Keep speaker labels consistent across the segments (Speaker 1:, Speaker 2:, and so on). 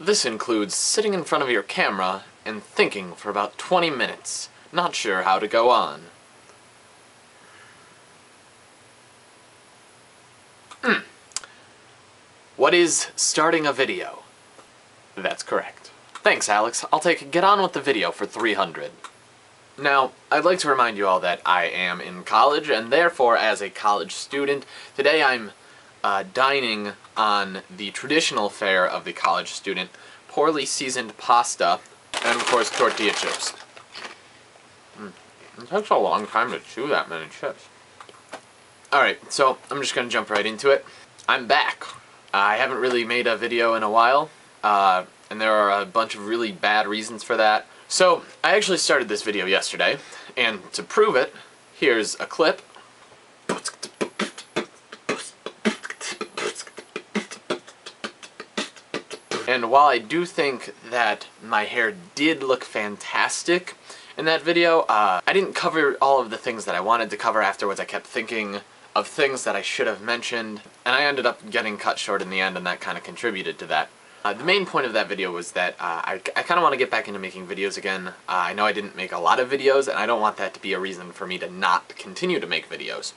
Speaker 1: This includes sitting in front of your camera and thinking for about 20 minutes, not sure how to go on. Hmm. What is starting a video? That's correct. Thanks, Alex. I'll take Get On With the Video for 300. Now, I'd like to remind you all that I am in college, and therefore, as a college student, today I'm uh, dining on the traditional fare of the college student, poorly seasoned pasta, and of course tortilla chips. Mm. It takes a long time to chew that many chips. Alright, so I'm just gonna jump right into it. I'm back. I haven't really made a video in a while, uh, and there are a bunch of really bad reasons for that. So, I actually started this video yesterday, and to prove it, here's a clip And while I do think that my hair did look fantastic in that video, uh, I didn't cover all of the things that I wanted to cover afterwards. I kept thinking of things that I should have mentioned, and I ended up getting cut short in the end, and that kind of contributed to that. Uh, the main point of that video was that uh, I, I kind of want to get back into making videos again. Uh, I know I didn't make a lot of videos, and I don't want that to be a reason for me to not continue to make videos.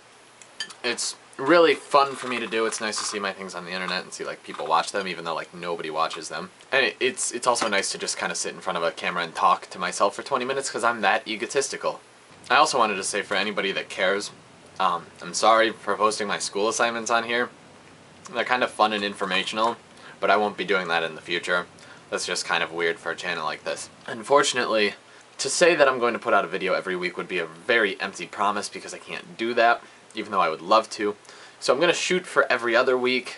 Speaker 1: It's really fun for me to do. It's nice to see my things on the internet and see like people watch them, even though like nobody watches them. And it, it's it's also nice to just kind of sit in front of a camera and talk to myself for 20 minutes because I'm that egotistical. I also wanted to say for anybody that cares, um, I'm sorry for posting my school assignments on here. They're kind of fun and informational, but I won't be doing that in the future. That's just kind of weird for a channel like this. Unfortunately, to say that I'm going to put out a video every week would be a very empty promise because I can't do that even though I would love to. So I'm going to shoot for every other week,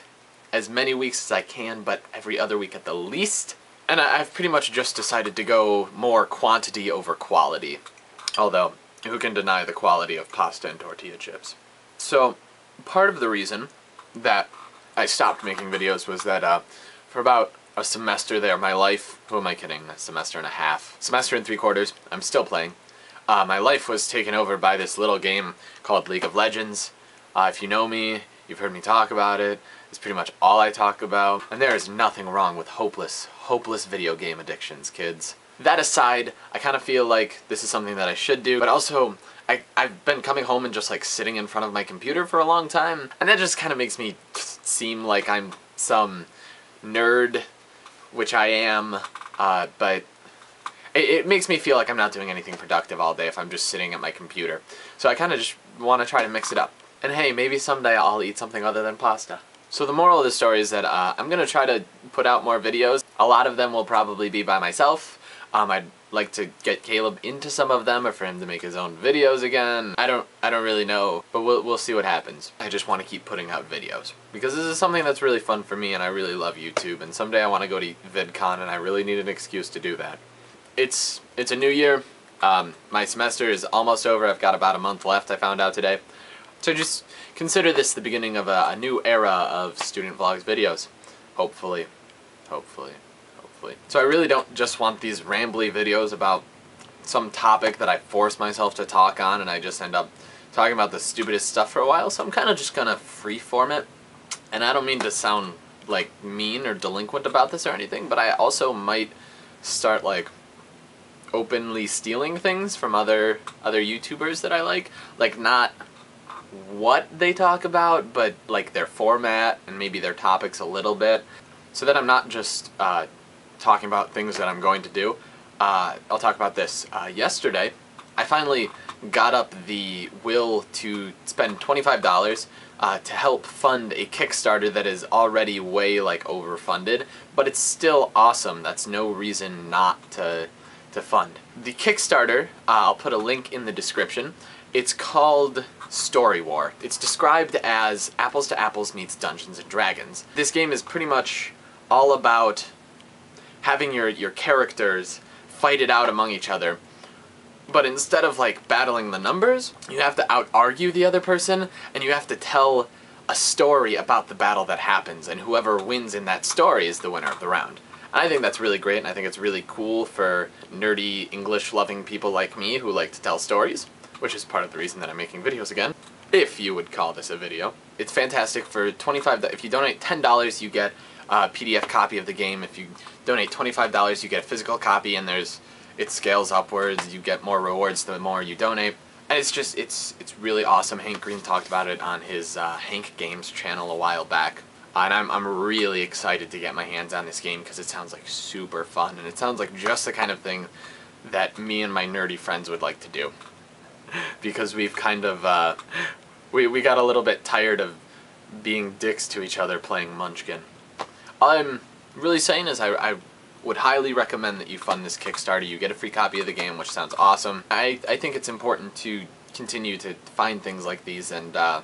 Speaker 1: as many weeks as I can, but every other week at the least. And I've pretty much just decided to go more quantity over quality. Although, who can deny the quality of pasta and tortilla chips? So, part of the reason that I stopped making videos was that uh, for about a semester there, my life, who am I kidding, a semester and a half, semester and three quarters, I'm still playing, uh, my life was taken over by this little game called League of Legends. Uh, if you know me, you've heard me talk about it. It's pretty much all I talk about. And there is nothing wrong with hopeless, hopeless video game addictions, kids. That aside, I kind of feel like this is something that I should do, but also I, I've been coming home and just like sitting in front of my computer for a long time, and that just kind of makes me seem like I'm some nerd, which I am, uh, but it, it makes me feel like I'm not doing anything productive all day if I'm just sitting at my computer. So I kind of just want to try to mix it up. And hey, maybe someday I'll eat something other than pasta. So the moral of the story is that uh, I'm going to try to put out more videos. A lot of them will probably be by myself. Um, I'd like to get Caleb into some of them or for him to make his own videos again. I don't I don't really know, but we'll, we'll see what happens. I just want to keep putting out videos because this is something that's really fun for me and I really love YouTube and someday I want to go to VidCon and I really need an excuse to do that it's it's a new year. Um, my semester is almost over. I've got about a month left. I found out today. So just consider this the beginning of a, a new era of student vlogs videos. Hopefully, hopefully, hopefully. So I really don't just want these rambly videos about some topic that I force myself to talk on and I just end up talking about the stupidest stuff for a while. So I'm kind of just gonna freeform it. And I don't mean to sound like mean or delinquent about this or anything, but I also might start like openly stealing things from other other YouTubers that I like. Like not what they talk about, but like their format and maybe their topics a little bit. So that I'm not just uh, talking about things that I'm going to do. Uh, I'll talk about this. Uh, yesterday, I finally got up the will to spend $25 uh, to help fund a Kickstarter that is already way like overfunded, but it's still awesome. That's no reason not to to fund. The Kickstarter, uh, I'll put a link in the description. It's called Story War. It's described as Apples to Apples meets Dungeons and Dragons. This game is pretty much all about having your, your characters fight it out among each other. But instead of like battling the numbers, you have to out-argue the other person, and you have to tell a story about the battle that happens, and whoever wins in that story is the winner of the round. I think that's really great, and I think it's really cool for nerdy, English-loving people like me who like to tell stories, which is part of the reason that I'm making videos again, if you would call this a video. It's fantastic for 25 if you donate $10, you get a PDF copy of the game. If you donate $25, you get a physical copy, and there's it scales upwards. You get more rewards the more you donate. And it's just, it's it's really awesome. Hank Green talked about it on his uh, Hank Games channel a while back. And I'm, I'm really excited to get my hands on this game because it sounds like super fun. And it sounds like just the kind of thing that me and my nerdy friends would like to do. because we've kind of, uh, we, we got a little bit tired of being dicks to each other playing Munchkin. All I'm really saying is I, I would highly recommend that you fund this Kickstarter. You get a free copy of the game, which sounds awesome. I, I think it's important to continue to find things like these and uh,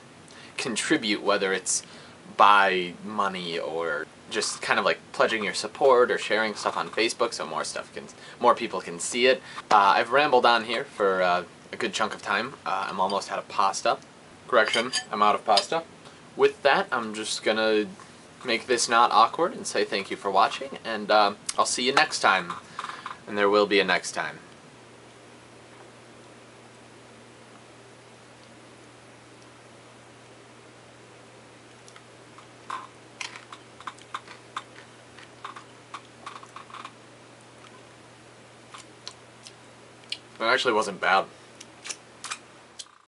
Speaker 1: contribute, whether it's by money or just kind of like pledging your support or sharing stuff on Facebook so more stuff can, more people can see it. Uh, I've rambled on here for uh, a good chunk of time. Uh, I'm almost out of pasta. Correction, I'm out of pasta. With that, I'm just gonna make this not awkward and say thank you for watching, and uh, I'll see you next time. And there will be a next time. It actually wasn't bad.